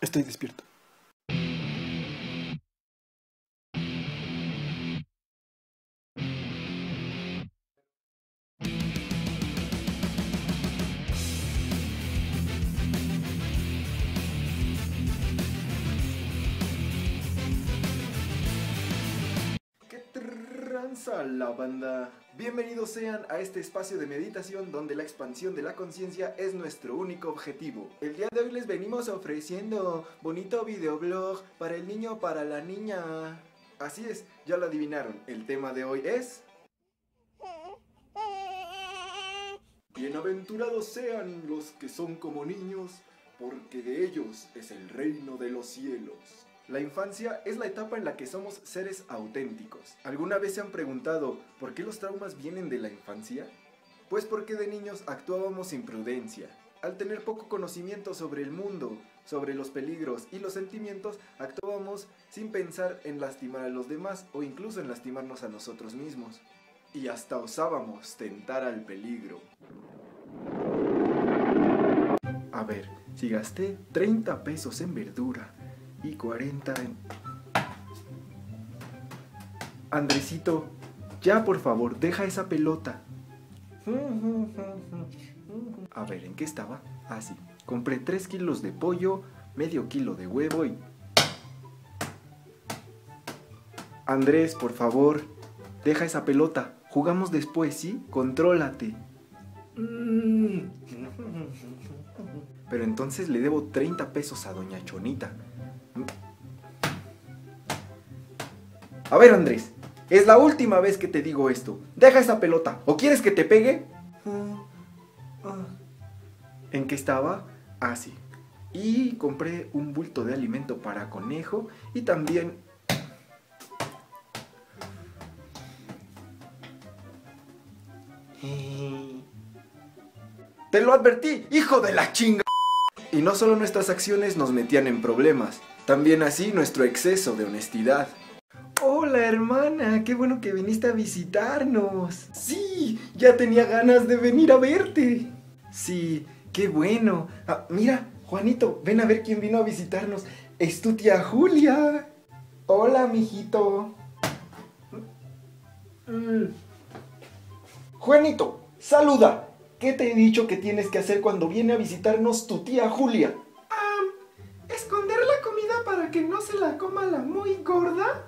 Estoy despierto. Tranza la banda? Bienvenidos sean a este espacio de meditación donde la expansión de la conciencia es nuestro único objetivo. El día de hoy les venimos ofreciendo bonito videoblog para el niño para la niña. Así es, ya lo adivinaron, el tema de hoy es... Bienaventurados sean los que son como niños, porque de ellos es el reino de los cielos. La infancia es la etapa en la que somos seres auténticos. ¿Alguna vez se han preguntado por qué los traumas vienen de la infancia? Pues porque de niños actuábamos sin prudencia. Al tener poco conocimiento sobre el mundo, sobre los peligros y los sentimientos, actuábamos sin pensar en lastimar a los demás o incluso en lastimarnos a nosotros mismos. Y hasta osábamos tentar al peligro. A ver, si gasté 30 pesos en verdura 40 en... Andresito, ya por favor, deja esa pelota. A ver, ¿en qué estaba? Ah, sí. Compré 3 kilos de pollo, medio kilo de huevo y... Andrés, por favor, deja esa pelota. Jugamos después, ¿sí? Contrólate. Pero entonces le debo 30 pesos a doña Chonita. A ver, Andrés, es la última vez que te digo esto. Deja esa pelota. ¿O quieres que te pegue? ¿En qué estaba? Ah, sí. Y compré un bulto de alimento para conejo y también... Te lo advertí, hijo de la chinga. Y no solo nuestras acciones nos metían en problemas, también así nuestro exceso de honestidad. Hola hermana, qué bueno que viniste a visitarnos. Sí, ya tenía ganas de venir a verte. Sí, qué bueno. Ah, mira, Juanito, ven a ver quién vino a visitarnos. Es tu tía Julia. Hola, mijito. Mm. Juanito, saluda. ¿Qué te he dicho que tienes que hacer cuando viene a visitarnos tu tía Julia? ¿Esconder la comida para que no se la coma la muy gorda?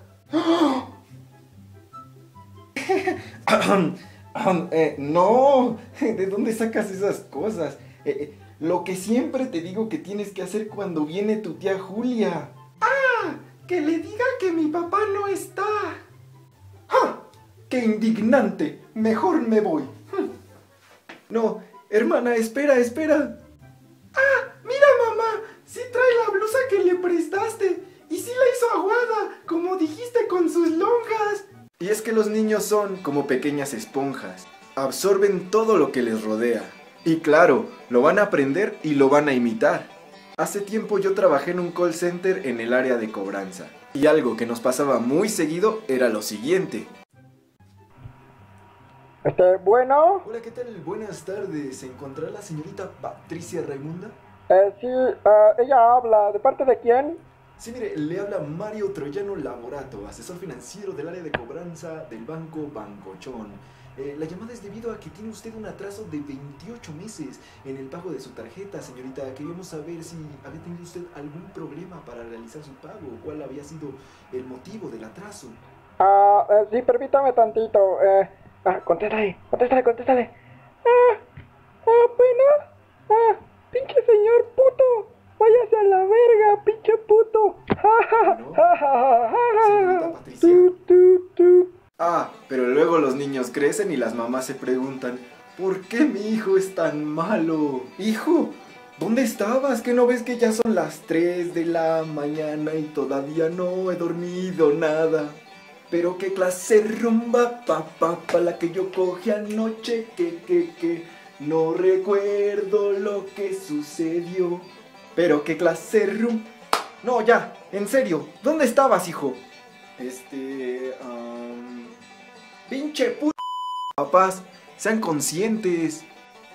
Eh, no, ¿de dónde sacas esas cosas? Eh, eh, lo que siempre te digo que tienes que hacer cuando viene tu tía Julia. ¡Ah! Que le diga que mi papá no está. ¡Ja! ¡Qué indignante! Mejor me voy. Hm. No, hermana, espera, espera. ¡Ah! Mira, mamá, sí trae la blusa que le prestaste. Hizo aguada, como dijiste con sus lonjas. Y es que los niños son como pequeñas esponjas. Absorben todo lo que les rodea. Y claro, lo van a aprender y lo van a imitar. Hace tiempo yo trabajé en un call center en el área de cobranza. Y algo que nos pasaba muy seguido era lo siguiente. Este, bueno, Hola, ¿qué tal? Buenas tardes. ¿Se encontrará la señorita Patricia Raimunda? eh, sí, ah, ella habla. ¿De parte de quién? Sí, mire, le habla Mario Troyano Laborato, asesor financiero del área de cobranza del banco Bancochón. Eh, la llamada es debido a que tiene usted un atraso de 28 meses en el pago de su tarjeta, señorita. Queríamos saber si había tenido usted algún problema para realizar su pago, cuál había sido el motivo del atraso. Ah, eh, sí, permítame tantito. Eh, ah, contéstale, contéstale, contéstale. Ah, ah, bueno. Ah, pinche señor puto. Váyase a la verga, puto. Bueno, señorita Patricia. Tu, tu, tu. Ah, pero luego los niños crecen y las mamás se preguntan, ¿por qué mi hijo es tan malo? Hijo, ¿dónde estabas? ¿Que no ves que ya son las 3 de la mañana y todavía no he dormido nada? Pero qué clase rumba, papá, pa, la que yo cogí anoche, que, que, que, no recuerdo lo que sucedió. Pero qué clase de rum... No, ya, en serio, ¿dónde estabas, hijo? Este... am, Pinche pu... Papás, sean conscientes.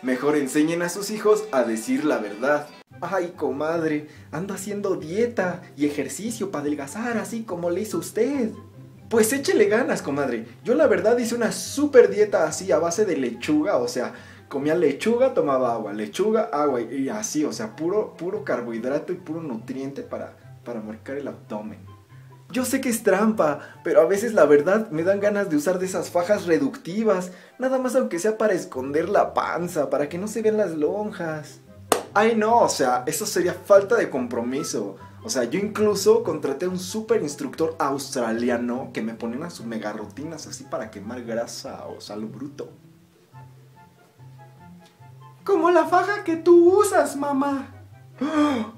Mejor enseñen a sus hijos a decir la verdad. Ay, comadre, ando haciendo dieta y ejercicio para adelgazar, así como le hizo usted. Pues échele ganas, comadre. Yo la verdad hice una super dieta así a base de lechuga, o sea, comía lechuga, tomaba agua, lechuga, agua y así, o sea, puro, puro carbohidrato y puro nutriente para, para marcar el abdomen. Yo sé que es trampa, pero a veces la verdad me dan ganas de usar de esas fajas reductivas, nada más aunque sea para esconder la panza, para que no se vean las lonjas. Ay no, o sea, eso sería falta de compromiso. O sea, yo incluso contraté a un super instructor australiano que me ponía unas mega rutinas así para quemar grasa o sal bruto. Como la faja que tú usas, mamá.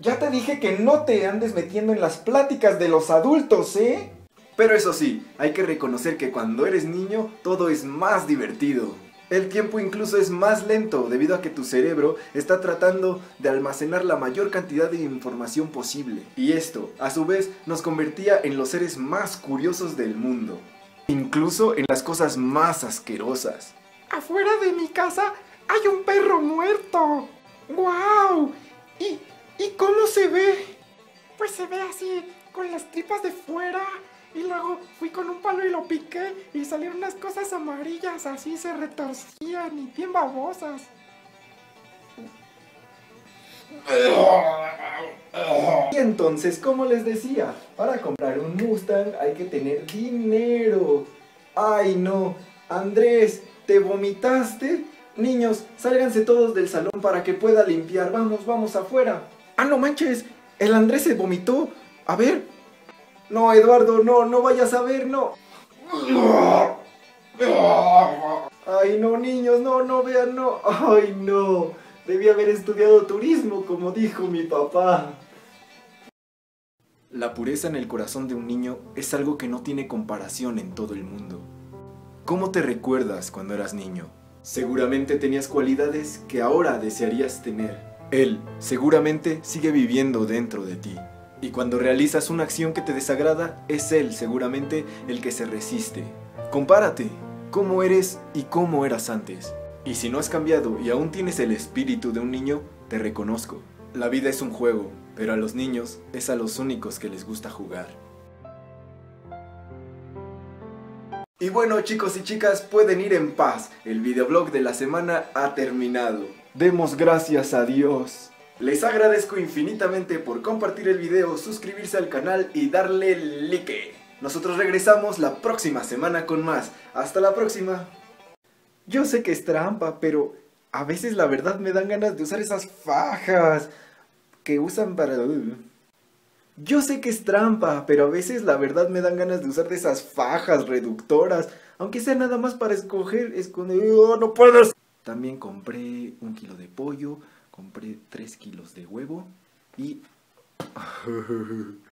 ya te dije que no te andes metiendo en las pláticas de los adultos, ¿eh? Pero eso sí, hay que reconocer que cuando eres niño todo es más divertido. El tiempo incluso es más lento debido a que tu cerebro está tratando de almacenar la mayor cantidad de información posible. Y esto, a su vez, nos convertía en los seres más curiosos del mundo. Incluso en las cosas más asquerosas. Afuera de mi casa hay un perro muerto. ¡Guau! ¿Y, ¿Y cómo se ve? Pues se ve así, con las tripas de fuera. Y luego fui con un palo y lo piqué y salieron unas cosas amarillas, así se retorcían y bien babosas. Y entonces, como les decía, para comprar un Mustang hay que tener dinero. Ay no, Andrés, ¿te vomitaste? Niños, sálganse todos del salón para que pueda limpiar. Vamos, vamos afuera. Ah, no manches, el Andrés se vomitó. A ver, no, Eduardo, no, no vayas a ver, no. Ay, no, niños, no, no vean, no. Ay, no. Debí haber estudiado turismo, como dijo mi papá. La pureza en el corazón de un niño es algo que no tiene comparación en todo el mundo. ¿Cómo te recuerdas cuando eras niño? Seguramente tenías cualidades que ahora desearías tener. Él seguramente sigue viviendo dentro de ti. Y cuando realizas una acción que te desagrada, es él seguramente el que se resiste. Compárate, cómo eres y cómo eras antes. Y si no has cambiado y aún tienes el espíritu de un niño, te reconozco. La vida es un juego, pero a los niños es a los únicos que les gusta jugar. Y bueno chicos y chicas, pueden ir en paz. El videoblog de la semana ha terminado. Demos gracias a Dios. Les agradezco infinitamente por compartir el video, suscribirse al canal y darle like. Nosotros regresamos la próxima semana con más. Hasta la próxima. Yo sé que es trampa, pero a veces la verdad me dan ganas de usar esas fajas que usan para... Yo sé que es trampa, pero a veces la verdad me dan ganas de usar de esas fajas reductoras, aunque sea nada más para escoger, esconder... ¡Oh, no puedes! También compré un kilo de pollo, compré 3 kilos de huevo y